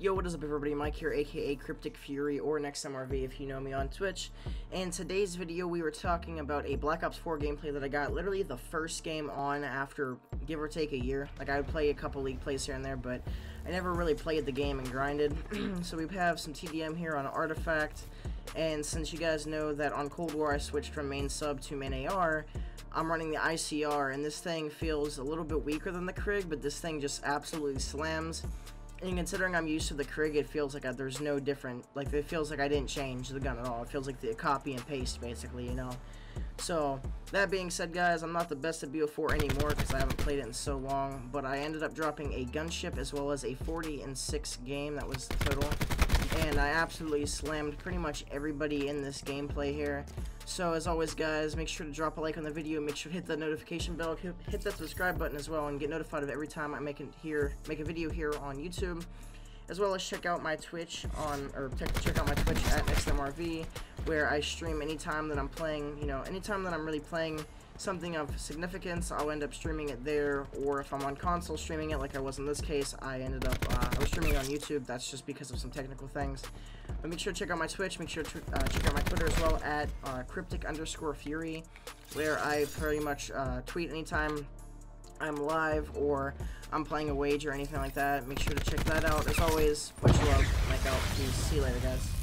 Yo, what is up everybody, Mike here, aka Cryptic Fury, or NextMRV if you know me on Twitch. In today's video, we were talking about a Black Ops 4 gameplay that I got literally the first game on after, give or take, a year. Like, I would play a couple league plays here and there, but I never really played the game and grinded. so we have some TDM here on Artifact, and since you guys know that on Cold War I switched from main sub to main AR, I'm running the ICR, and this thing feels a little bit weaker than the Krig, but this thing just absolutely slams. And considering I'm used to the Krig, it feels like I, there's no different, like it feels like I didn't change the gun at all. It feels like the copy and paste, basically, you know. So, that being said, guys, I'm not the best at BO4 anymore because I haven't played it in so long, but I ended up dropping a gunship as well as a 40 and 6 game, that was total. And I absolutely slammed pretty much everybody in this gameplay here. So as always guys, make sure to drop a like on the video, make sure to hit the notification bell, hit that subscribe button as well, and get notified of every time I make, here, make a video here on YouTube. As well as check out my Twitch on, or check out my Twitch at NextMRV, where I stream anytime that I'm playing, you know, anytime that I'm really playing something of significance, I'll end up streaming it there, or if I'm on console streaming it, like I was in this case, I ended up, uh, I was streaming on YouTube, that's just because of some technical things. But make sure to check out my Twitch, make sure to uh, check out my Twitter as well, at uh, cryptic underscore fury, where I pretty much uh, tweet anytime I'm live or I'm playing a wage or anything like that. Make sure to check that out. As always, much love, Mike out. Peace. See you later, guys.